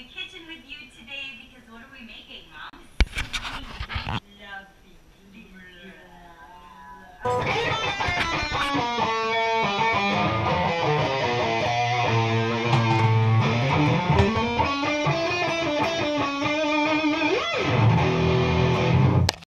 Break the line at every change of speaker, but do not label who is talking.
the kitchen with you